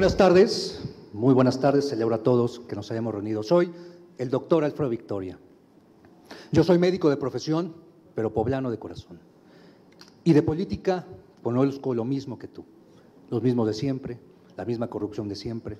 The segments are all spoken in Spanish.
Buenas tardes, muy buenas tardes, celebro a todos que nos hayamos reunido. Soy el doctor Alfredo Victoria. Yo soy médico de profesión, pero poblano de corazón. Y de política conozco lo mismo que tú, los mismos de siempre, la misma corrupción de siempre.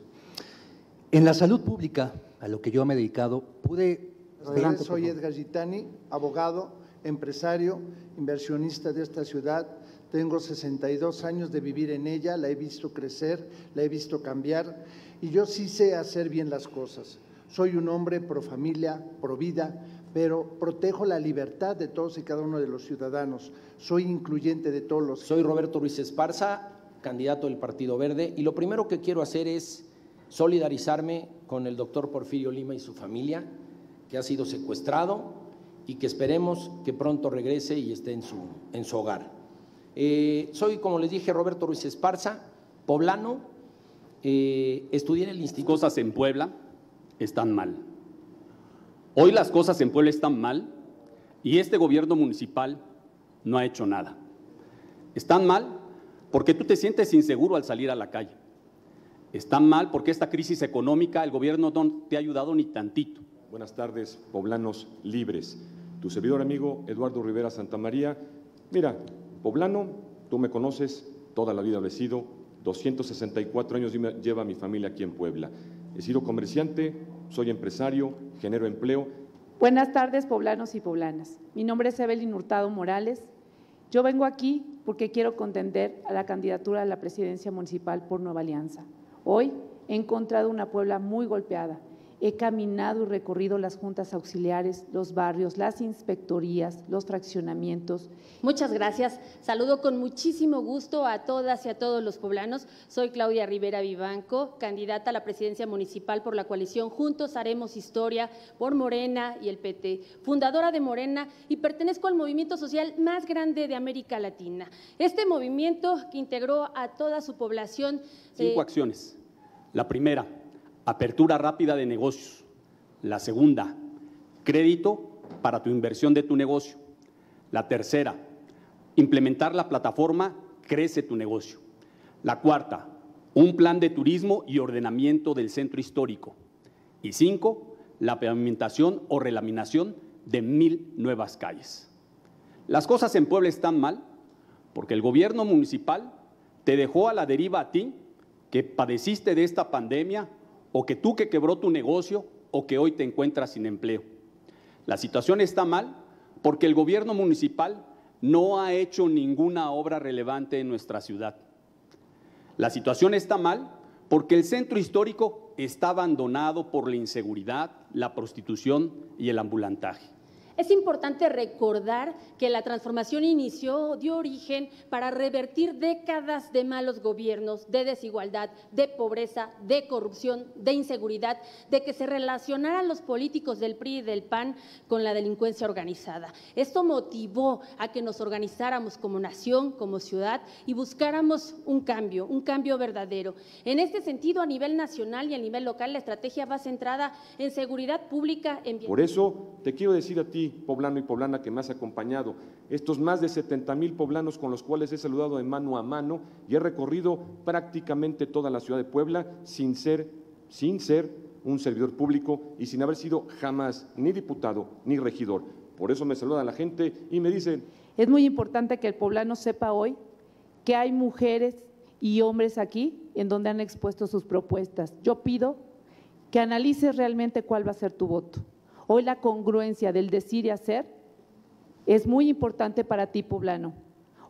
En la salud pública, a lo que yo me he dedicado, pude... Adelante, soy Edgar Gitani, abogado, empresario, inversionista de esta ciudad. Tengo 62 años de vivir en ella, la he visto crecer, la he visto cambiar y yo sí sé hacer bien las cosas. Soy un hombre pro familia, pro vida, pero protejo la libertad de todos y cada uno de los ciudadanos. Soy incluyente de todos los. Soy Roberto Ruiz Esparza, candidato del Partido Verde, y lo primero que quiero hacer es solidarizarme con el doctor Porfirio Lima y su familia, que ha sido secuestrado y que esperemos que pronto regrese y esté en su, en su hogar. Eh, soy, como les dije, Roberto Ruiz Esparza, poblano, eh, estudié en el Instituto. Cosas en Puebla están mal. Hoy las cosas en Puebla están mal y este gobierno municipal no ha hecho nada. Están mal porque tú te sientes inseguro al salir a la calle. Están mal porque esta crisis económica el gobierno no te ha ayudado ni tantito. Buenas tardes, poblanos libres. Tu servidor amigo Eduardo Rivera Santamaría. Mira, poblano, tú me conoces, toda la vida he sido, 264 años lleva mi familia aquí en Puebla. He sido comerciante, soy empresario, genero empleo. Buenas tardes, poblanos y poblanas. Mi nombre es Evelyn Hurtado Morales. Yo vengo aquí porque quiero contender a la candidatura a la presidencia municipal por Nueva Alianza. Hoy he encontrado una Puebla muy golpeada, He caminado y recorrido las juntas auxiliares, los barrios, las inspectorías, los fraccionamientos. Muchas gracias. Saludo con muchísimo gusto a todas y a todos los poblanos. Soy Claudia Rivera Vivanco, candidata a la presidencia municipal por la coalición Juntos Haremos Historia por Morena y el PT, fundadora de Morena y pertenezco al movimiento social más grande de América Latina. Este movimiento que integró a toda su población. Cinco eh, acciones. La primera, apertura rápida de negocios. La segunda, crédito para tu inversión de tu negocio. La tercera, implementar la plataforma Crece tu negocio. La cuarta, un plan de turismo y ordenamiento del centro histórico. Y cinco, la pavimentación o relaminación de mil nuevas calles. Las cosas en Puebla están mal porque el gobierno municipal te dejó a la deriva a ti, que padeciste de esta pandemia o que tú que quebró tu negocio o que hoy te encuentras sin empleo. La situación está mal porque el gobierno municipal no ha hecho ninguna obra relevante en nuestra ciudad. La situación está mal porque el centro histórico está abandonado por la inseguridad, la prostitución y el ambulantaje. Es importante recordar que la transformación inició, dio origen para revertir décadas de malos gobiernos, de desigualdad, de pobreza, de corrupción, de inseguridad, de que se relacionaran los políticos del PRI y del PAN con la delincuencia organizada. Esto motivó a que nos organizáramos como nación, como ciudad y buscáramos un cambio, un cambio verdadero. En este sentido, a nivel nacional y a nivel local, la estrategia va centrada en seguridad pública. En... Por eso te quiero decir a ti, poblano y poblana que me has acompañado, estos más de 70 mil poblanos con los cuales he saludado de mano a mano y he recorrido prácticamente toda la ciudad de Puebla sin ser, sin ser un servidor público y sin haber sido jamás ni diputado ni regidor. Por eso me saluda la gente y me dicen... Es muy importante que el poblano sepa hoy que hay mujeres y hombres aquí en donde han expuesto sus propuestas. Yo pido que analices realmente cuál va a ser tu voto. Hoy la congruencia del decir y hacer es muy importante para ti, poblano.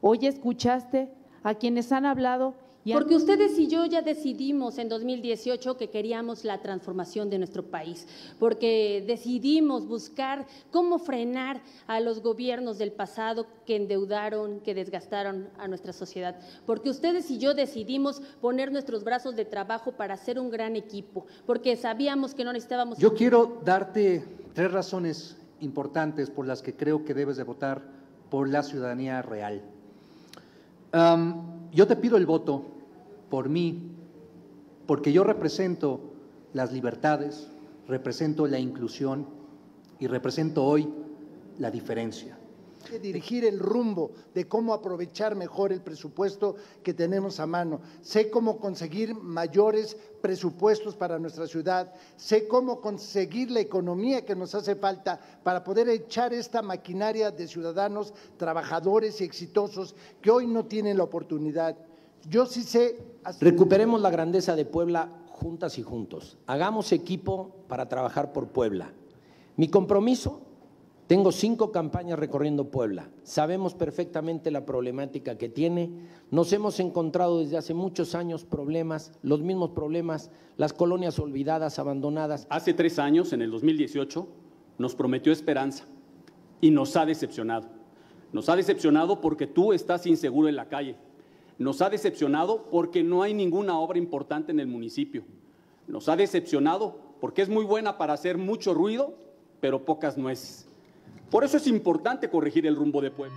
Hoy escuchaste a quienes han hablado porque ustedes y yo ya decidimos en 2018 que queríamos la transformación de nuestro país, porque decidimos buscar cómo frenar a los gobiernos del pasado que endeudaron, que desgastaron a nuestra sociedad, porque ustedes y yo decidimos poner nuestros brazos de trabajo para hacer un gran equipo, porque sabíamos que no necesitábamos... Yo quiero darte tres razones importantes por las que creo que debes de votar por la ciudadanía real yo te pido el voto por mí, porque yo represento las libertades, represento la inclusión y represento hoy la diferencia. Dirigir el rumbo de cómo aprovechar mejor el presupuesto que tenemos a mano. Sé cómo conseguir mayores presupuestos para nuestra ciudad. Sé cómo conseguir la economía que nos hace falta para poder echar esta maquinaria de ciudadanos trabajadores y exitosos que hoy no tienen la oportunidad. Yo sí sé. Recuperemos la grandeza de Puebla juntas y juntos. Hagamos equipo para trabajar por Puebla. Mi compromiso tengo cinco campañas recorriendo Puebla. Sabemos perfectamente la problemática que tiene. Nos hemos encontrado desde hace muchos años problemas, los mismos problemas, las colonias olvidadas, abandonadas. Hace tres años, en el 2018, nos prometió esperanza y nos ha decepcionado. Nos ha decepcionado porque tú estás inseguro en la calle. Nos ha decepcionado porque no hay ninguna obra importante en el municipio. Nos ha decepcionado porque es muy buena para hacer mucho ruido, pero pocas nueces. Por eso es importante corregir el rumbo de Puebla.